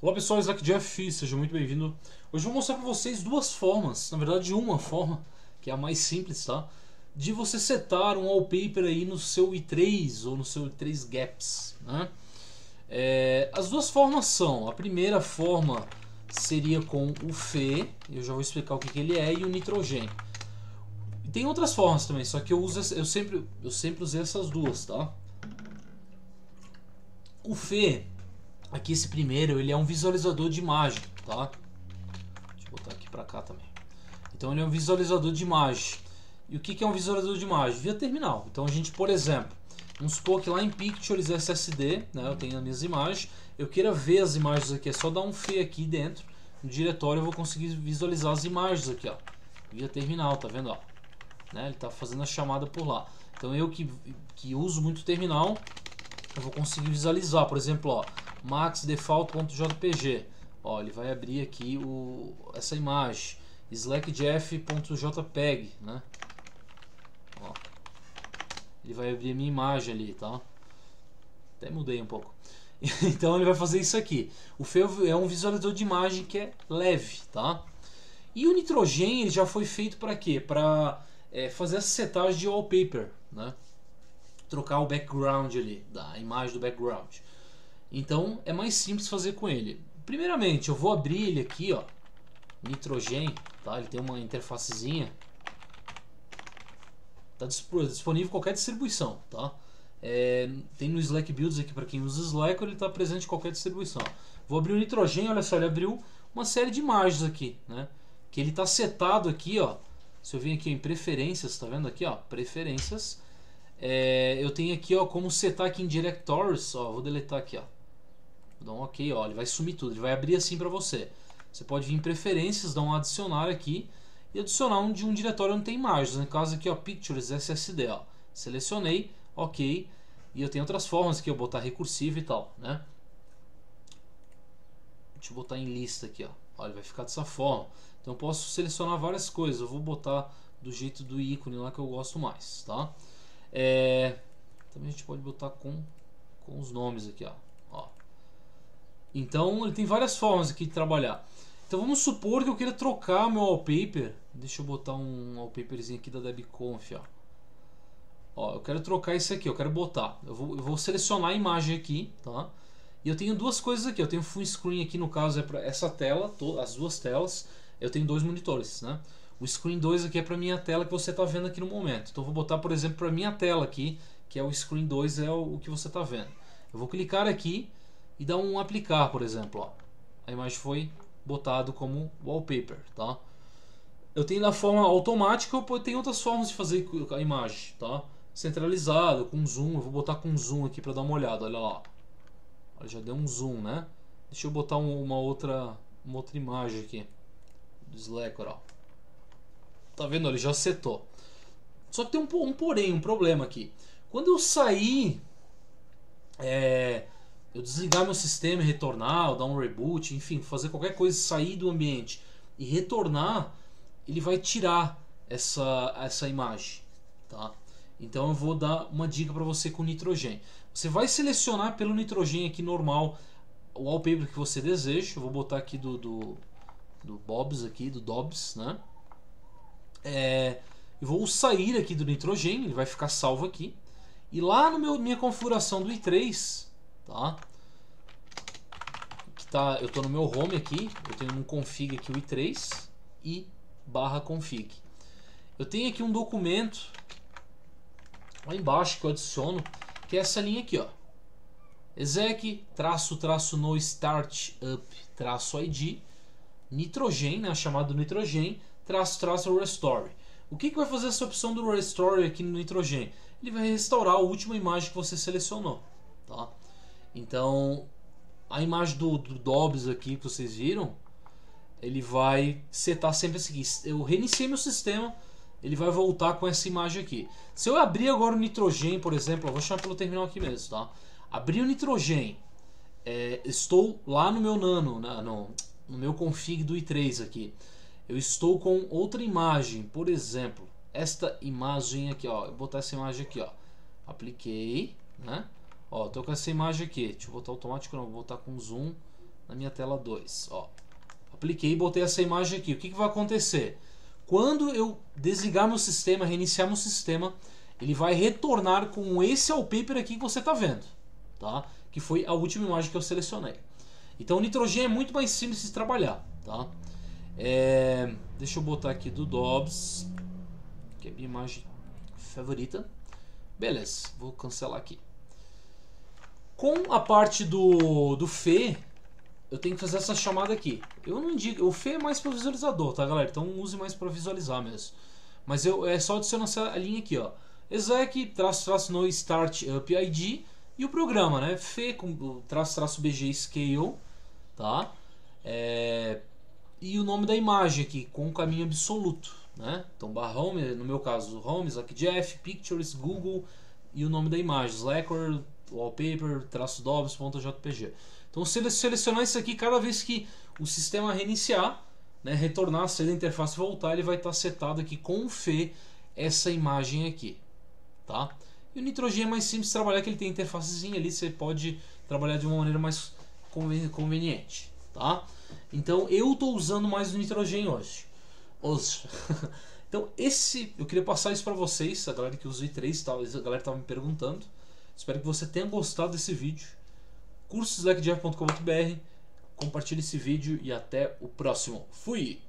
Olá pessoal, Isaac Jeff, seja muito bem-vindo. Hoje eu vou mostrar para vocês duas formas, na verdade uma forma, que é a mais simples, tá? De você setar um wallpaper aí no seu i3 ou no seu i3 Gaps, né? É, as duas formas são, a primeira forma seria com o Fe, eu já vou explicar o que, que ele é, e o Nitrogen. E tem outras formas também, só que eu, uso, eu, sempre, eu sempre usei essas duas, tá? O Fe Aqui esse primeiro, ele é um visualizador de imagem, tá? Deixa eu botar aqui para cá também. Então ele é um visualizador de imagem. E o que é um visualizador de imagem? Via terminal. Então a gente, por exemplo, vamos supor que lá em Pictures SSD, né, eu tenho as minhas imagens, eu queira ver as imagens aqui, é só dar um F aqui dentro, no diretório eu vou conseguir visualizar as imagens aqui, ó, via terminal, tá vendo, ó? Né, ele está fazendo a chamada por lá. Então eu que, que uso muito terminal, eu vou conseguir visualizar, por exemplo, ó, maxdefault.jpg. Ó, ele vai abrir aqui o, essa imagem. slackjeff.jpg, né? Ó. Ele vai abrir a minha imagem ali, tá? Até mudei um pouco. então ele vai fazer isso aqui. O Feu é um visualizador de imagem que é leve, tá? E o Nitrogen ele já foi feito para quê? Para é, fazer essa setagem de wallpaper, né? Trocar o background ali, da imagem do background. Então é mais simples fazer com ele. Primeiramente, eu vou abrir ele aqui, ó, Nitrogen, tá? Ele tem uma interfacezinha. Tá disponível em qualquer distribuição, tá? É, tem no Slack Builds aqui para quem usa Slack, ele está presente em qualquer distribuição. Vou abrir o Nitrogen, olha só, ele abriu uma série de imagens aqui, né? Que ele está setado aqui, ó. Se eu vir aqui em preferências, tá vendo aqui, ó, preferências. É, eu tenho aqui, ó, como setar aqui em directories, ó, vou deletar aqui, ó. Dá um ok, ó, ele vai sumir tudo, ele vai abrir assim para você. Você pode vir em preferências, dar um adicionar aqui e adicionar um de um diretório onde tem imagens. No caso aqui, ó, Pictures SSD, ó. Selecionei, ok. E eu tenho outras formas aqui, eu botar recursivo e tal, né? Deixa eu botar em lista aqui, ó. Olha, vai ficar dessa forma. Então eu posso selecionar várias coisas. Eu vou botar do jeito do ícone lá que eu gosto mais, tá? É... Também a gente pode botar com, com os nomes aqui, ó. Então ele tem várias formas aqui de trabalhar. Então vamos supor que eu queira trocar meu wallpaper. Deixa eu botar um wallpaperzinho aqui da DebConf. Ó. ó, eu quero trocar isso aqui, eu quero botar. Eu vou, eu vou selecionar a imagem aqui, tá? E eu tenho duas coisas aqui. Eu tenho full screen aqui, no caso é para essa tela, as duas telas. Eu tenho dois monitores, né? O screen 2 aqui é para minha tela que você está vendo aqui no momento. Então eu vou botar, por exemplo, para minha tela aqui, que é o screen 2 é o, o que você está vendo. Eu vou clicar aqui e dar um aplicar, por exemplo. Ó. A imagem foi botado como wallpaper, tá? Eu tenho na forma automática, eu tenho outras formas de fazer a imagem, tá? Centralizado, com zoom, eu vou botar com zoom aqui para dar uma olhada, olha lá. Olha, já deu um zoom, né? Deixa eu botar uma outra, uma outra imagem aqui do Slack, ó. Tá vendo? Ele já setou. Só que tem um, um porém, um problema aqui. Quando eu sair é, eu desligar meu sistema e retornar, dar um reboot, enfim, fazer qualquer coisa, sair do ambiente e retornar, ele vai tirar essa, essa imagem, tá? Então eu vou dar uma dica para você com nitrogênio. Você vai selecionar pelo nitrogênio aqui normal o wallpaper que você deseja. Eu vou botar aqui do, do, do Bobs aqui, do Dobbs, né? É, eu vou sair aqui do nitrogênio, ele vai ficar salvo aqui. E lá no meu minha configuração do i3, tá? Que tá, eu tô no meu home aqui, eu tenho um config aqui o i3 e barra config. Eu tenho aqui um documento lá embaixo que eu adiciono, que é essa linha aqui, ó. exec traço traço no start up traço id nitrogen, né, chamado nitrogen, traço traço restore. O que, que vai fazer essa opção do restore aqui no nitrogen? Ele vai restaurar a última imagem que você selecionou, tá? Então, a imagem do, do Dobbs aqui que vocês viram, ele vai setar sempre assim. Eu reiniciei meu sistema, ele vai voltar com essa imagem aqui. Se eu abrir agora o nitrogênio, por exemplo, eu vou chamar pelo terminal aqui mesmo, tá? Abrir o nitrogênio, é, estou lá no meu nano, né, no, no meu config do i3 aqui. Eu estou com outra imagem, por exemplo, esta imagem aqui, ó. Eu vou botar essa imagem aqui, ó. Apliquei, né? Ó, tô com essa imagem aqui. Deixa eu botar automático, não. Vou botar com zoom. na minha tela 2. Ó. Apliquei e botei essa imagem aqui. O que, que vai acontecer? Quando eu desligar meu sistema, reiniciar meu sistema, ele vai retornar com esse wallpaper aqui que você está vendo, tá? Que foi a última imagem que eu selecionei. Então o nitrogênio é muito mais simples de trabalhar, tá? É, deixa eu botar aqui do Dobbs, que é a minha imagem favorita. Beleza, vou cancelar aqui. Com a parte do, do Fê, eu tenho que fazer essa chamada aqui. Eu não indico, o Fê é mais para visualizador, tá galera? Então use mais para visualizar mesmo. Mas eu, é só adicionar essa linha aqui, ó. exec, traço, traço no start up id e o programa, né? Fê com traço, traço bg scale, tá? É, e o nome da imagem aqui, com o caminho absoluto, né? Então barra home, no meu caso, home, Jeff, pictures, google e o nome da imagem, slacker, wallpaper, traço dobs.jpg. Então se selecionar isso aqui, cada vez que o sistema reiniciar, né, retornar, sair da interface e voltar, ele vai estar setado aqui com Fê essa imagem aqui, tá? E o nitrogênio é mais simples de trabalhar, que ele tem interfacezinha ali, você pode trabalhar de uma maneira mais conveniente, tá? Então eu estou usando mais o nitrogênio hoje. hoje. então esse, eu queria passar isso para vocês, a galera que usa o i3, tal, a galera estava me perguntando. Espero que você tenha gostado desse vídeo cursoslecjeff.com.br. Compartilhe esse vídeo e até o próximo. Fui!